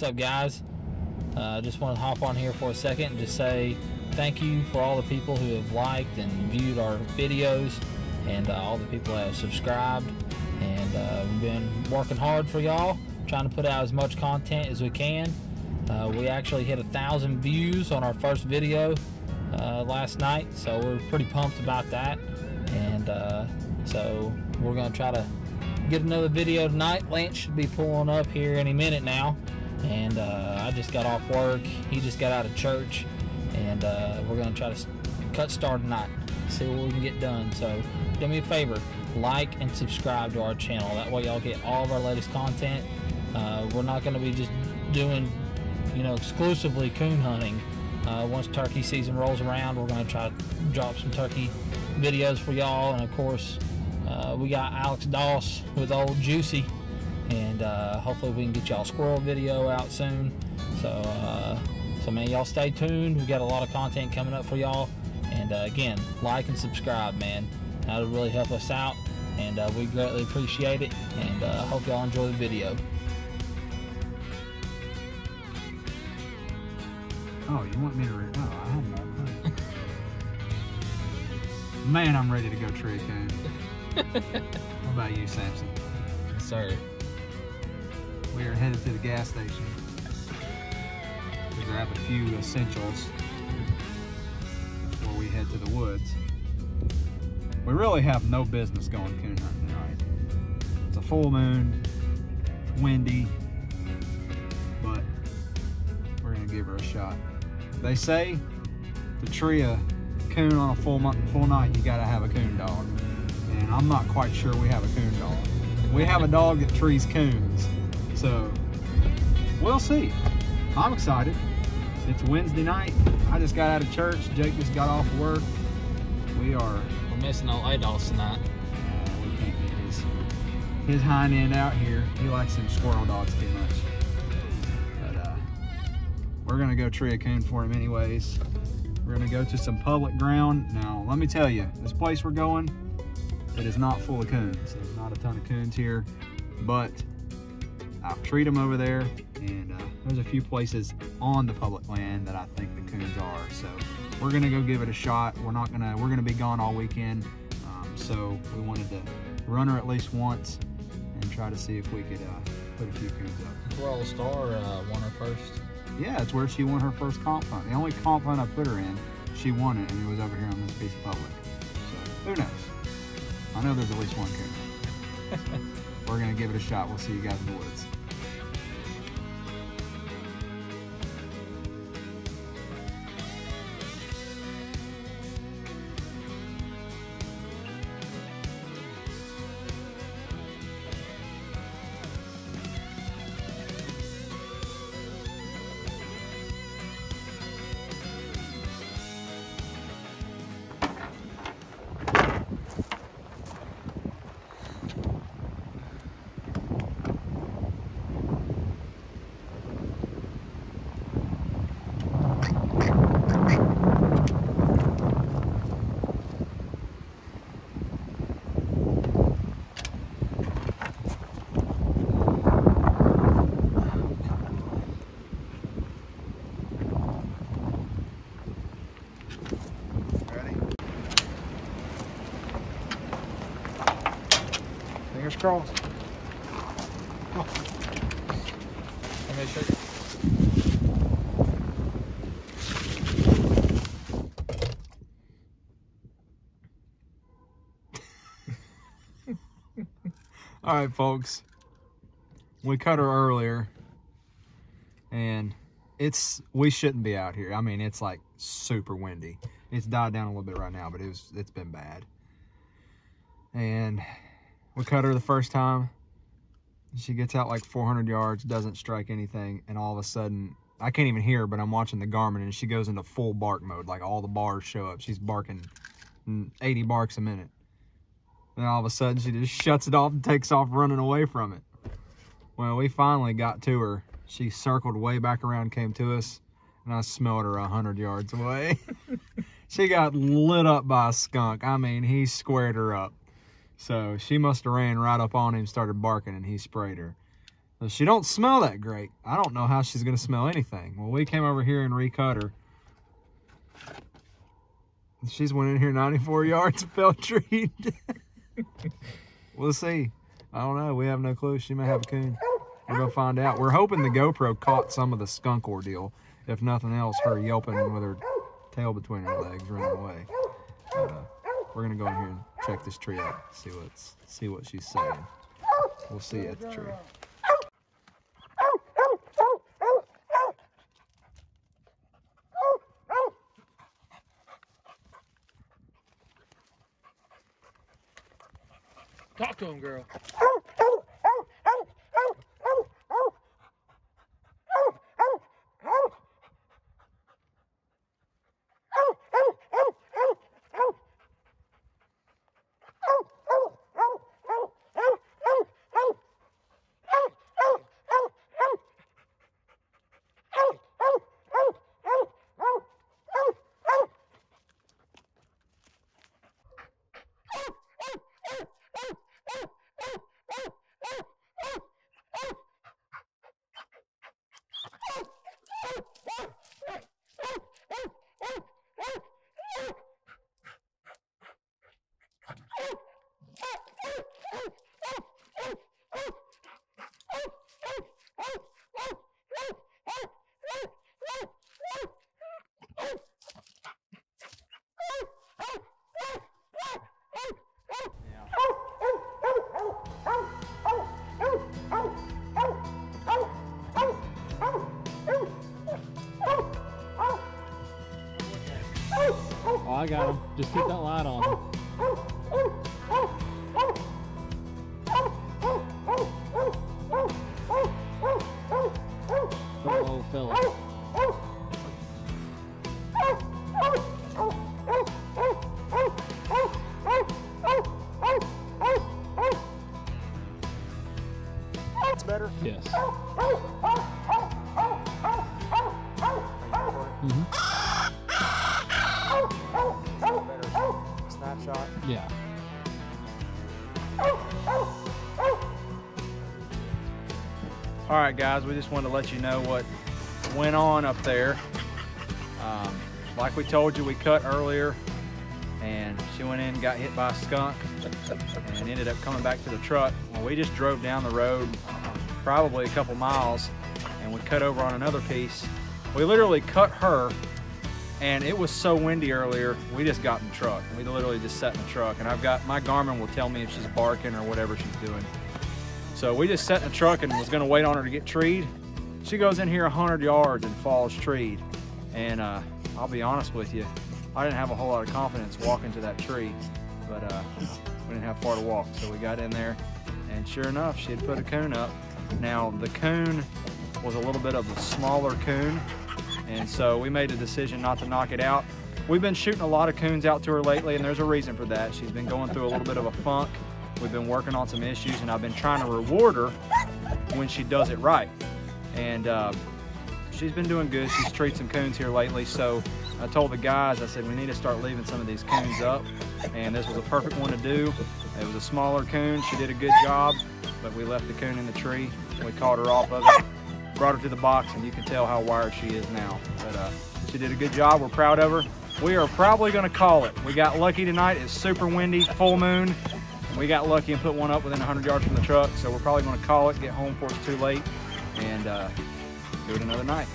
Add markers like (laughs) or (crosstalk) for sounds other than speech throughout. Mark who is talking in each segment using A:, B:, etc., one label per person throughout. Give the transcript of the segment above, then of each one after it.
A: What's up, guys? I uh, just want to hop on here for a second and just say thank you for all the people who have liked and viewed our videos and uh, all the people that have subscribed. And uh, we've been working hard for y'all, trying to put out as much content as we can. Uh, we actually hit a thousand views on our first video uh, last night, so we're pretty pumped about that. And uh, so we're going to try to get another video tonight. Lance should be pulling up here any minute now. And uh, I just got off work. He just got out of church. And uh, we're going to try to cut start tonight. See what we can get done. So do me a favor. Like and subscribe to our channel. That way y'all get all of our latest content. Uh, we're not going to be just doing, you know, exclusively coon hunting. Uh, once turkey season rolls around, we're going to try to drop some turkey videos for y'all. And of course, uh, we got Alex Doss with old Juicy, and uh, hopefully we can get y'all squirrel video out soon. So, uh, so man, y'all stay tuned. We got a lot of content coming up for y'all. And uh, again, like and subscribe, man. That'll really help us out, and uh, we greatly appreciate it. And uh, hope y'all enjoy the video.
B: Oh, you want me to? Re- oh, I have no. Man, I'm ready to go tree a coon. what about you, Samson?
A: Sir.
B: We are headed to the gas station to grab a few essentials before we head to the woods. We really have no business going coon hunting tonight. It's a full moon, it's windy, but we're gonna give her a shot. They say to tree a coon on a full month, full night, you gotta have a coon dog and I'm not quite sure we have a coon dog. We have a dog that trees coons, so we'll see. I'm excited. It's Wednesday night. I just got out of church. Jake just got off work. We are.
A: We're missing old Adolf tonight.
B: Uh, we can't get his his hind end out here. He likes them squirrel dogs too much. But uh, we're gonna go tree a coon for him anyways. We're gonna go to some public ground. Now, let me tell you, this place we're going, it is not full of coons. There's not a ton of coons here, but I've treated them over there, and uh, there's a few places on the public land that I think the coons are. So we're gonna go give it a shot. We're not gonna, we're gonna be gone all weekend. Um, so we wanted to run her at least once and try to see if we could uh, put a few coons up.
A: Squirrel Star uh, won her first.
B: Yeah, it's where she won her first comp hunt. The only comp hunt I put her in, she won it, and it was over here on this piece of public. So who knows? I know there's at least one coon. (laughs) We're gonna give it a shot. We'll see you guys in the woods.
A: Let me show you.
B: All right, folks. We cut her earlier, and it's we shouldn't be out here. I mean, it's like super windy. It's died down a little bit right now, but it was it's been bad. And we cut her the first time. She gets out like 400 yards, doesn't strike anything, and all of a sudden, I can't even hear her, but I'm watching the Garmin, and she goes into full bark mode. Like all the bars show up. She's barking mm, 80 barks a minute. Then all of a sudden, she just shuts it off and takes off running away from it. Well, we finally got to her. She circled way back around, came to us, and I smelled her 100 yards away. (laughs) she got lit up by a skunk. I mean, he squared her up. So she must have ran right up on him, started barking, and he sprayed her. But she don't smell that great. I don't know how she's gonna smell anything. Well, we came over here and recut her. She's went in here 94 yards of felt treat. (laughs) we'll see. I don't know. We have no clue. She may have a coon. We're gonna find out. We're hoping the GoPro caught some of the skunk ordeal. If nothing else, her yelping with her tail between her legs running away. Uh, we're gonna go in here and check this tree out. See what's see what she's saying. We'll see at the tree.
A: Talk to him, girl.
C: I got him. Just keep that light on. Oh, fella.
B: It's better.
C: Yes. Yeah.
B: All right, guys, we just wanted to let you know what went on up there. Um, like we told you, we cut earlier, and she went in, got hit by a skunk, and ended up coming back to the truck. Well, we just drove down the road, probably a couple miles, and we cut over on another piece. We literally cut her, and it was so windy earlier, we just got in the truck. We literally just sat in the truck, and I've got my Garmin will tell me if she's barking or whatever she's doing. So we just sat in the truck and was gonna wait on her to get treed. She goes in here 100 yards and falls treed. And uh, I'll be honest with you, I didn't have a whole lot of confidence walking to that tree, but uh, we didn't have far to walk. So we got in there and sure enough, she had put a coon up. Now the coon was a little bit of a smaller coon. And so we made a decision not to knock it out. We've been shooting a lot of coons out to her lately and there's a reason for that. She's been going through a little bit of a funk. We've been working on some issues and I've been trying to reward her when she does it right. And um, she's been doing good. She's treated some coons here lately. So I told the guys, I said, we need to start leaving some of these coons up. And this was a perfect one to do. It was a smaller coon. She did a good job, but we left the coon in the tree. We caught her off of it, brought her to the box, and you can tell how wired she is now. But uh, she did a good job. We're proud of her. We are probably gonna call it. We got lucky tonight. It's super windy, full moon. We got lucky and put one up within 100 yards from the truck. So we're probably gonna call it, get home before it's too late, and uh, do it another night.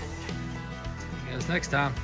A: See us next time.